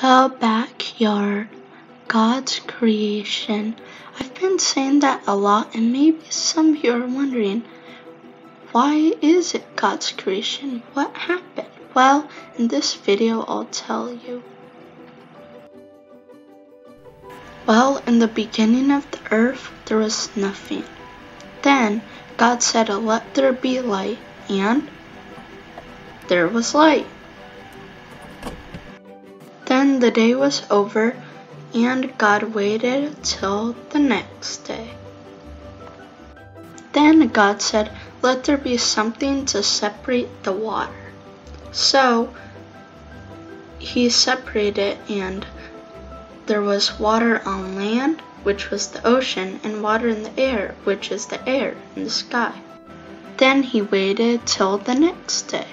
The backyard, God's creation. I've been saying that a lot, and maybe some of you are wondering, why is it God's creation? What happened? Well, in this video, I'll tell you. Well, in the beginning of the earth, there was nothing. Then God said, Let there be light, and there was light. The day was over, and God waited till the next day. Then God said, Let there be something to separate the water. So he separated, and there was water on land, which was the ocean, and water in the air, which is the air in the sky. Then he waited till the next day.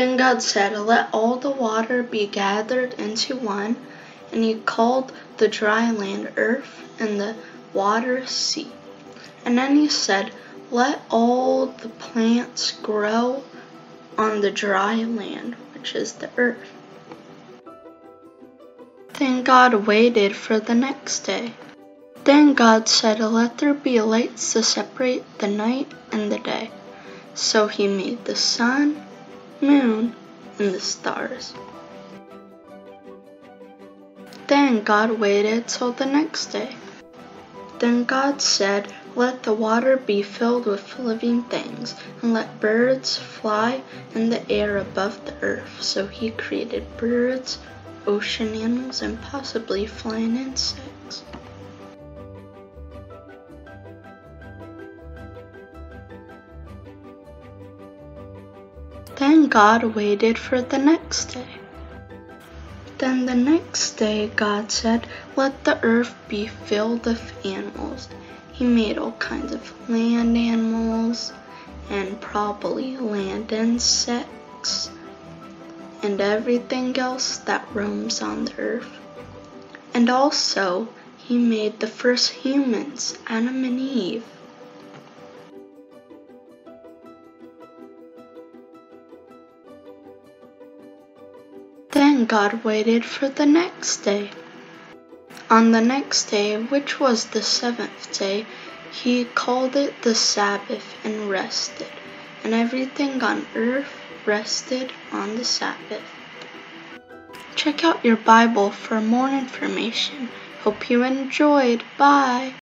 Then God said, Let all the water be gathered into one, and he called the dry land earth, and the water sea. And then he said, Let all the plants grow on the dry land, which is the earth. Then God waited for the next day. Then God said, Let there be lights to separate the night and the day. So he made the sun moon, and the stars. Then God waited till the next day. Then God said, Let the water be filled with living things, and let birds fly in the air above the earth. So he created birds, ocean animals, and possibly flying insects. Then God waited for the next day. Then the next day God said, Let the earth be filled with animals. He made all kinds of land animals and probably land insects and everything else that roams on the earth. And also, he made the first humans, Adam and Eve. God waited for the next day. On the next day, which was the seventh day, he called it the Sabbath and rested, and everything on earth rested on the Sabbath. Check out your Bible for more information. Hope you enjoyed. Bye.